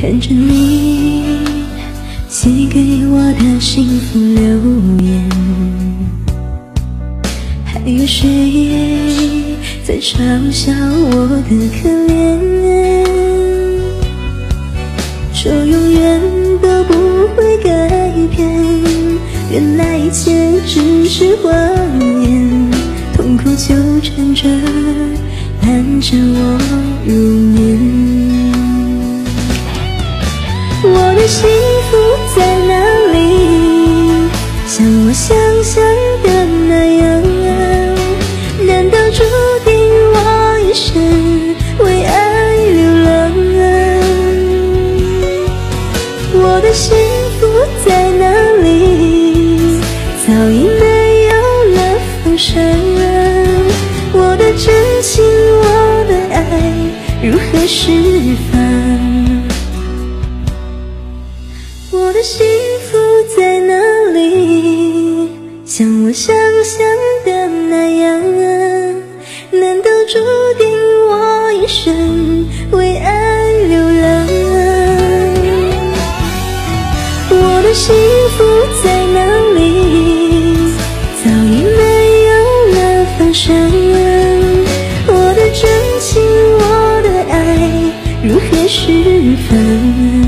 看着你写给我的幸福留言，还有谁在嘲笑我的可怜？说永远都不会改变，原来一切只是谎言，痛苦纠缠着，伴着我入眠。的幸福在哪里？像我想象的那样，难道注定我一生为爱流浪？我的幸福在哪里？早已没有了方向。我的真情，我的爱，如何释放？幸福在哪里？像我想象的那样，难道注定我一生为爱流浪？我的幸福在哪里？早已没有了方向。我的真情，我的爱，如何释放？